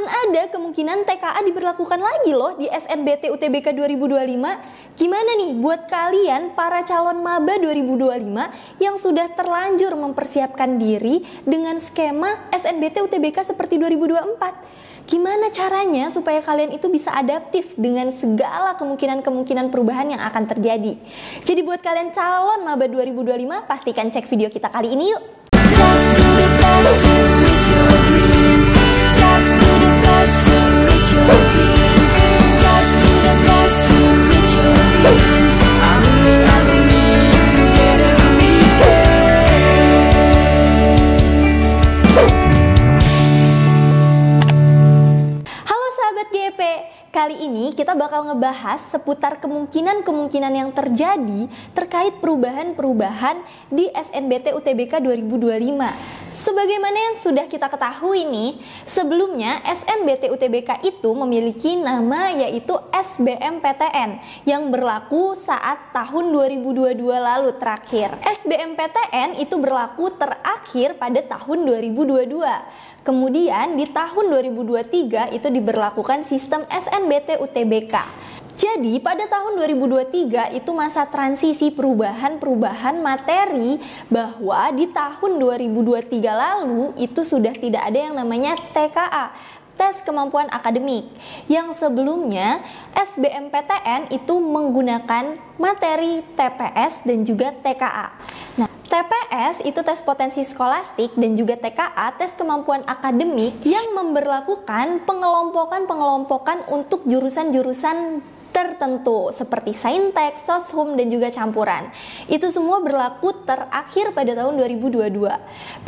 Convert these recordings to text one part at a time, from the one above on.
akan ada kemungkinan TKA diberlakukan lagi loh di SNBT UTBK 2025. Gimana nih buat kalian para calon maba 2025 yang sudah terlanjur mempersiapkan diri dengan skema SNBT UTBK seperti 2024? Gimana caranya supaya kalian itu bisa adaptif dengan segala kemungkinan-kemungkinan perubahan yang akan terjadi? Jadi buat kalian calon maba 2025, pastikan cek video kita kali ini yuk. Kali ini kita bakal ngebahas seputar kemungkinan-kemungkinan yang terjadi terkait perubahan-perubahan di SNBT UTBK 2025. Sebagaimana yang sudah kita ketahui nih, sebelumnya SNBT UTBK itu memiliki nama yaitu SBMPTN yang berlaku saat tahun 2022 lalu terakhir. SBMPTN itu berlaku terakhir pada tahun 2022. Kemudian di tahun 2023 itu diberlakukan sistem SNBT UTBK. Jadi pada tahun 2023 itu masa transisi perubahan-perubahan materi bahwa di tahun 2023 lalu itu sudah tidak ada yang namanya TKA tes kemampuan akademik yang sebelumnya SBMPTN itu menggunakan materi TPS dan juga TKA. Nah, TPS itu tes potensi skolastik dan juga TKA tes kemampuan akademik yang memberlakukan pengelompokan-pengelompokan untuk jurusan-jurusan tertentu seperti saintek, soshum dan juga campuran. Itu semua berlaku terakhir pada tahun 2022.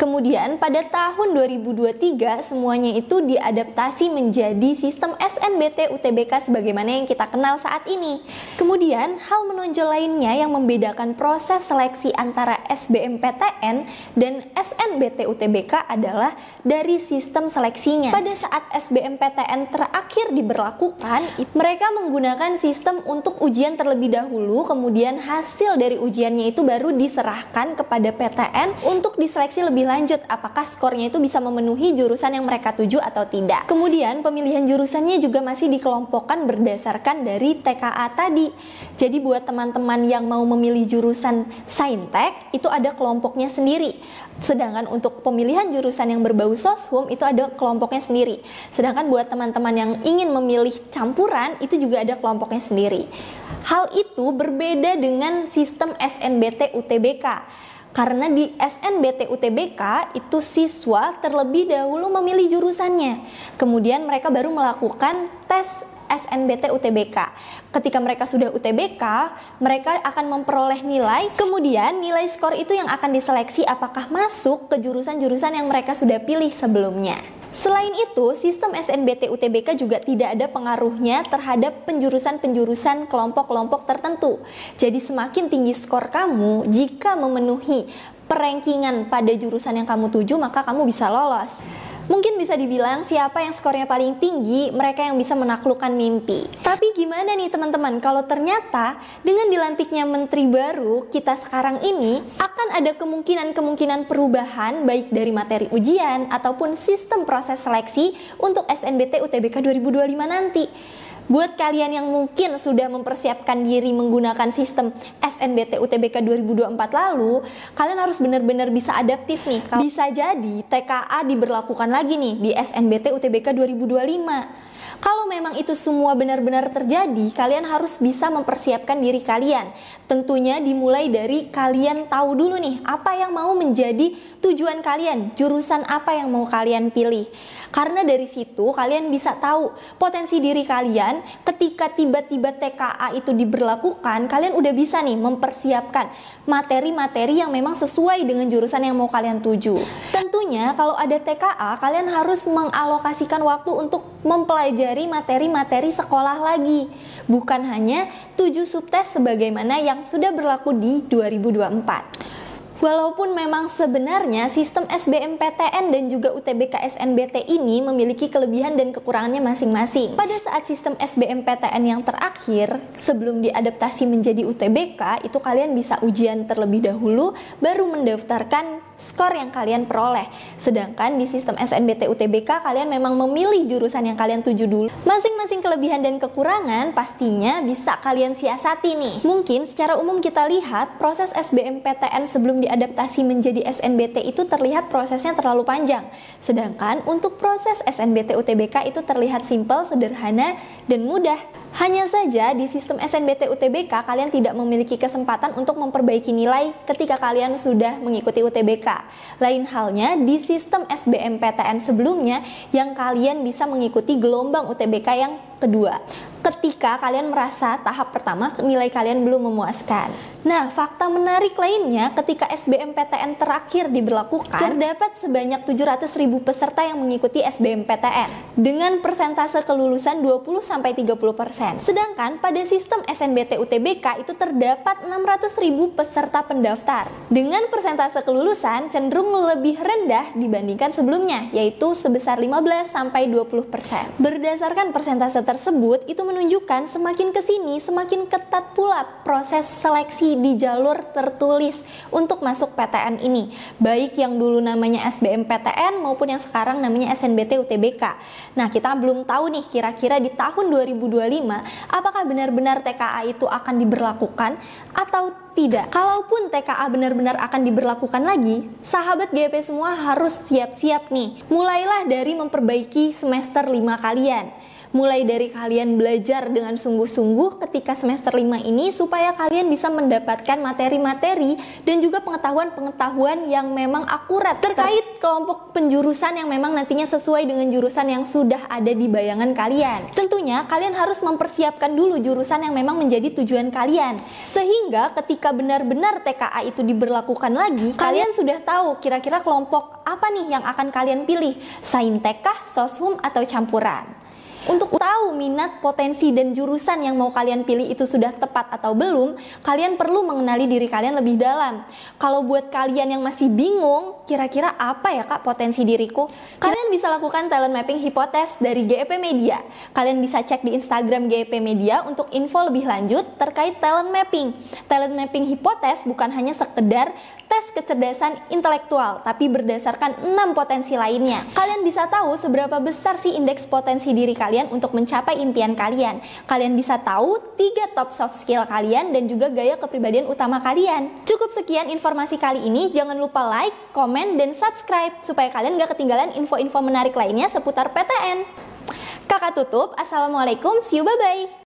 Kemudian pada tahun 2023 semuanya itu diadaptasi menjadi sistem SNBT UTBK sebagaimana yang kita kenal saat ini. Kemudian hal menonjol lainnya yang membedakan proses seleksi antara SBMPTN dan SNBT UTBK adalah dari sistem seleksinya. Pada saat SBMPTN terakhir diberlakukan, mereka menggunakan sistem untuk ujian terlebih dahulu, kemudian hasil dari ujiannya itu baru diserahkan kepada PTN untuk diseleksi lebih lanjut apakah skornya itu bisa memenuhi jurusan yang mereka tuju atau tidak. Kemudian pemilihan jurusannya juga masih dikelompokkan berdasarkan dari TKA tadi. Jadi buat teman-teman yang mau memilih jurusan Saintek itu ada kelompoknya sendiri. Sedangkan untuk pemilihan jurusan yang berbau soshum itu ada kelompoknya sendiri. Sedangkan buat teman-teman yang ingin memilih campuran itu juga ada kelompoknya sendiri. Hal itu berbeda dengan sistem SNBT UTBK. Karena di SNBT UTBK itu siswa terlebih dahulu memilih jurusannya. Kemudian mereka baru melakukan tes SNBT UTBK. Ketika mereka sudah UTBK, mereka akan memperoleh nilai, kemudian nilai skor itu yang akan diseleksi apakah masuk ke jurusan-jurusan yang mereka sudah pilih sebelumnya. Selain itu, sistem SNBT UTBK juga tidak ada pengaruhnya terhadap penjurusan-penjurusan kelompok-kelompok tertentu. Jadi semakin tinggi skor kamu jika memenuhi perankingan pada jurusan yang kamu tuju, maka kamu bisa lolos. Mungkin bisa dibilang siapa yang skornya paling tinggi, mereka yang bisa menaklukkan mimpi. Tapi gimana nih teman-teman kalau ternyata dengan dilantiknya menteri baru, kita sekarang ini akan ada kemungkinan-kemungkinan perubahan baik dari materi ujian ataupun sistem proses seleksi untuk SNBT UTBK 2025 nanti. Buat kalian yang mungkin sudah mempersiapkan diri menggunakan sistem SNBT UTBK 2024 lalu, kalian harus benar-benar bisa adaptif nih. Bisa jadi TKA diberlakukan lagi nih di SNBT UTBK 2025. Kalau memang itu semua benar-benar terjadi, kalian harus bisa mempersiapkan diri kalian. Tentunya dimulai dari kalian tahu dulu nih apa yang mau menjadi tujuan kalian, jurusan apa yang mau kalian pilih. Karena dari situ kalian bisa tahu potensi diri kalian ketika tiba-tiba TKA itu diberlakukan, kalian udah bisa nih mempersiapkan materi-materi yang memang sesuai dengan jurusan yang mau kalian tuju. Tentunya kalau ada TKA, kalian harus mengalokasikan waktu untuk mempelajari dari materi-materi sekolah lagi, bukan hanya 7 subtes sebagaimana yang sudah berlaku di 2024. Walaupun memang sebenarnya sistem SBMPTN dan juga UTBK SNBT ini memiliki kelebihan dan kekurangannya masing-masing. Pada saat sistem SBMPTN yang terakhir, sebelum diadaptasi menjadi UTBK, itu kalian bisa ujian terlebih dahulu, baru mendaftarkan skor yang kalian peroleh. Sedangkan di sistem SNBT UTBK kalian memang memilih jurusan yang kalian tuju dulu. Masing-masing kelebihan dan kekurangan pastinya bisa kalian siasati nih. Mungkin secara umum kita lihat proses SBMPTN sebelum diadaptasi menjadi SNBT itu terlihat prosesnya terlalu panjang. Sedangkan untuk proses SNBT UTBK itu terlihat simpel, sederhana, dan mudah. Hanya saja di sistem SNBT UTBK kalian tidak memiliki kesempatan untuk memperbaiki nilai ketika kalian sudah mengikuti UTBK. Lain halnya di sistem SBMPTN sebelumnya yang kalian bisa mengikuti gelombang UTBK yang kedua ketika kalian merasa tahap pertama nilai kalian belum memuaskan. Nah, fakta menarik lainnya ketika SBMPTN terakhir diberlakukan, terdapat sebanyak 700 ribu peserta yang mengikuti SBMPTN dengan persentase kelulusan 20-30%. Sedangkan pada sistem SNBT UTBK itu terdapat 600 ribu peserta pendaftar dengan persentase kelulusan cenderung lebih rendah dibandingkan sebelumnya, yaitu sebesar 15-20%. Berdasarkan persentase tersebut, itu menunjukkan semakin ke sini semakin ketat pula proses seleksi di jalur tertulis untuk masuk PTN ini baik yang dulu namanya SBMPTN maupun yang sekarang namanya SNBT UTBK nah kita belum tahu nih kira-kira di tahun 2025 apakah benar-benar TKA itu akan diberlakukan atau tidak. Kalaupun TKA benar-benar akan diberlakukan lagi, sahabat GP semua harus siap-siap nih. Mulailah dari memperbaiki semester 5 kalian mulai dari kalian belajar dengan sungguh-sungguh ketika semester 5 ini supaya kalian bisa mendapatkan materi-materi dan juga pengetahuan-pengetahuan yang memang akurat terkait kelompok penjurusan yang memang nantinya sesuai dengan jurusan yang sudah ada di bayangan kalian. Tentunya kalian harus mempersiapkan dulu jurusan yang memang menjadi tujuan kalian sehingga ketika benar-benar TKA itu diberlakukan lagi, kalian sudah tahu kira-kira kelompok apa nih yang akan kalian pilih, saintek kah, soshum atau campuran. Untuk tahu minat, potensi, dan jurusan yang mau kalian pilih itu sudah tepat atau belum, kalian perlu mengenali diri kalian lebih dalam. Kalau buat kalian yang masih bingung, kira-kira apa ya kak potensi diriku? Kalian bisa lakukan talent mapping hipotes dari GEP Media. Kalian bisa cek di Instagram GEP Media untuk info lebih lanjut terkait talent mapping. Talent mapping hipotes bukan hanya sekedar tes kecerdasan intelektual, tapi berdasarkan enam potensi lainnya. Kalian bisa tahu seberapa besar sih indeks potensi diri kalian kalian untuk mencapai impian kalian. Kalian bisa tahu tiga top soft skill kalian dan juga gaya kepribadian utama kalian. Cukup sekian informasi kali ini. Jangan lupa like, komen, dan subscribe supaya kalian gak ketinggalan info-info menarik lainnya seputar PTN. Kakak tutup, Assalamualaikum, see you, bye-bye.